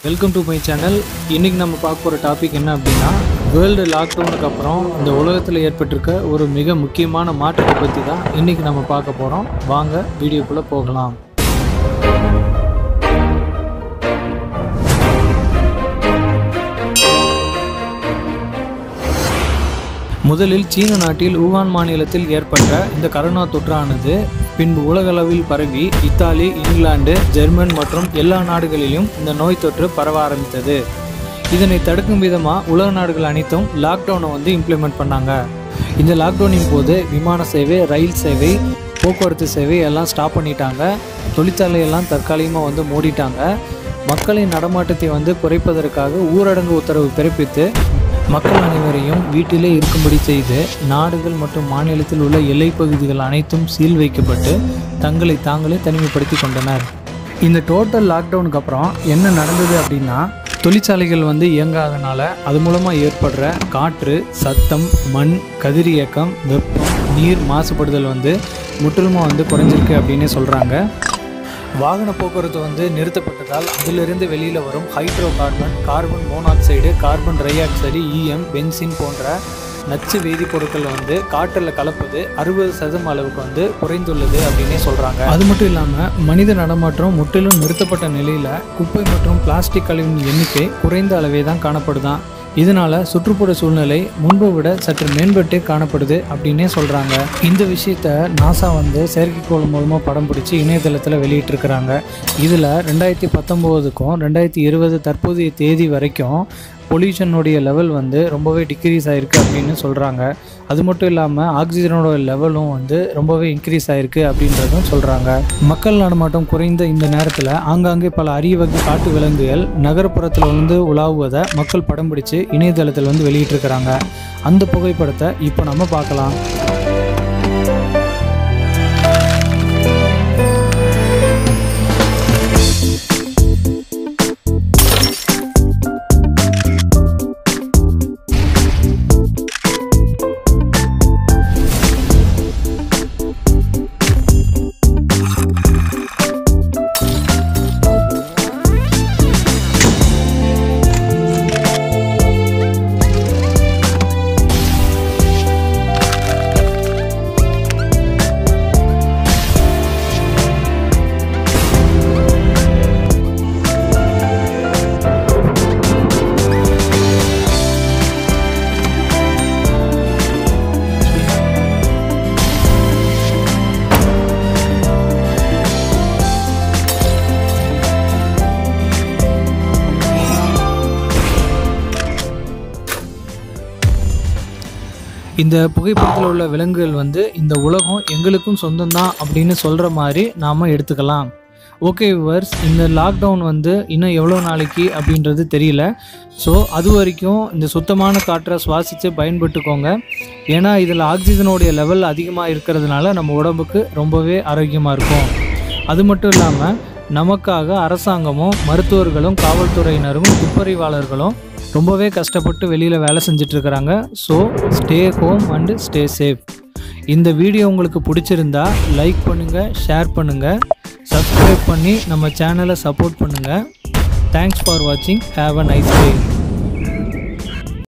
Welcome to my channel இன்றைக்கி நம்ம பார்க்க போகிற டாபிக் என்ன அப்படின்னா வேர்ல்டு லாக்டவுனுக்கு அப்புறம் இந்த உலகத்தில் ஏற்பட்டிருக்க ஒரு மிக முக்கியமான மாற்றத்தை பற்றி தான் இன்றைக்கி நம்ம பார்க்க போகிறோம் வாங்க வீடியோக்குள்ளே போகலாம். முதலில் சீன நாட்டில் ஊகான் மாநிலத்தில் ஏற்பட்ட இந்த கரோனா தொற்றானது பின்பு உலகளவில் பரவி இத்தாலி இங்கிலாந்து ஜெர்மன் மற்றும் எல்லா நாடுகளிலும் இந்த நோய் தொற்று பரவ ஆரம்பித்தது. இதனை தடுக்கும் விதமாக உலக நாடுகள் அனைத்தும் லாக்டவுனை வந்து இம்ப்ளிமெண்ட் பண்ணாங்க. இந்த லாக்டவுனின் போது விமான சேவை ரயில் சேவை போக்குவரத்து சேவை எல்லாம் ஸ்டாப் பண்ணிட்டாங்க. தொழிற்சாலையெல்லாம் தற்காலிகமாக வந்து மூடிட்டாங்க. மக்களின் நடமாட்டத்தை வந்து குறைப்பதற்காக ஊரடங்கு உத்தரவு பிறப்பித்து மக்கள் அனைவரையும் வீட்டிலே இருக்கும்படி செய்து நாடுகள் மற்றும் மாநிலத்தில் உள்ள எல்லை பகுதிகள் அனைத்தும் சீல் வைக்கப்பட்டு தங்களை தாங்களே தனிமைப்படுத்தி கொண்டனர். இந்த டோட்டல் லாக்டவுனுக்கு அப்புறம் என்ன நடந்தது அப்படின்னா தொழிற்சாலைகள் வந்து இயங்காதனால அது மூலமாக ஏற்படுற காற்று சத்தம் மண் கதிரியக்கம் வெப்பம் நீர் மாசுபடுதல் வந்து முற்றிலுமாக வந்து குறைஞ்சிருக்கு அப்படின்னே சொல்கிறாங்க வாகன போக்குவரத்து வந்து நிறுத்தப்பட்டதால் அதிலிருந்து வெளியில் வரும் hydrocarbon carbon monoxide carbon dioxide EM benzene போன்ற நச்சு வேதிப்பொருட்கள் வந்து காற்றில் கலப்பது அறுபது சதம் அளவுக்கு வந்து குறைந்துள்ளது அப்படின்னே சொல்கிறாங்க அது மட்டும் இல்லாமல் மனித நடமாட்டம் முற்றிலும் நிறுத்தப்பட்ட நிலையில் குப்பை மற்றும் பிளாஸ்டிக் கழிவின் எண்ணிக்கை குறைந்த அளவே தான் காணப்படுதான். இதனால சுற்றுப்புற சூழ்நிலை முன்பை விட சற்று மேம்பட்டு காணப்படுது அப்படின்னே சொல்கிறாங்க இந்த விஷயத்த நாசா வந்து செயற்கைக்கோள் மூலமாக படம் பிடிச்சி இணையதளத்தில் வெளியிட்டிருக்கிறாங்க. இதில் ரெண்டாயிரத்தி பத்தொம்போதுக்கும் ரெண்டாயிரத்தி இருபது தற்போதைய தேதி வரைக்கும் பொல்யூஷனுடைய லெவல் வந்து ரொம்பவே டிக்ரீஸ் ஆகிருக்கு அப்படின்னு சொல்கிறாங்க அது மட்டும் இல்லாமல் ஆக்சிஜனோட லெவலும் வந்து ரொம்பவே இன்க்ரீஸ் ஆகிருக்கு அப்படின்றதும் சொல்கிறாங்க மக்கள் நடமாட்டம் குறைந்த இந்த நேரத்தில் ஆங்காங்கே பல அரிய வகை காட்டு விலங்குகள் நகர்ப்புறத்தில் வந்து உலாவுவதை மக்கள் படம் பிடிச்சு இணையதளத்தில் வந்து வெளியிட்டிருக்கிறாங்க. அந்த புகைப்படத்தை இப்போ நம்ம பார்க்கலாம். இந்த புகைப்படத்தில் உள்ள விலங்குகள் வந்து இந்த உலகம் எங்களுக்கும் சொந்தம்தான் அப்படின்னு சொல்கிற மாதிரி நாம் எடுத்துக்கலாம். ஓகே விவர்ஸ் இந்த லாக்டவுன் வந்து இன்னும் எவ்வளோ நாளைக்கு அப்படின்றது தெரியல. ஸோ அது வரைக்கும் இந்த சுத்தமான காற்றை சுவாசித்து பயன்பட்டுக்கோங்க ஏன்னா இதில் ஆக்சிஜனுடைய லெவல் அதிகமாக இருக்கிறதுனால நம்ம உடம்புக்கு ரொம்பவே ஆரோக்கியமாக இருக்கும். அது மட்டும் இல்லாமல் நமக்காக அரசாங்கமும் மருத்துவர்களும் காவல்துறையினரும் துப்பறிவாளர்களும் ரொம்பவே கஷ்டப்பட்டு வெளியில் வேலை செஞ்சிட்ருக்கிறாங்க. So stay home and stay safe இந்த வீடியோ உங்களுக்கு பிடிச்சிருந்தா லைக் பண்ணுங்கள் ஷேர் பண்ணுங்கள் சப்ஸ்கிரைப் பண்ணி நம்ம சேனலை சப்போர்ட் பண்ணுங்கள் தேங்க்ஸ் ஃபார் வாட்சிங் ஹாவ் அ நைஸ் டே